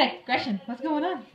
Hey, Gretchen, what's going on?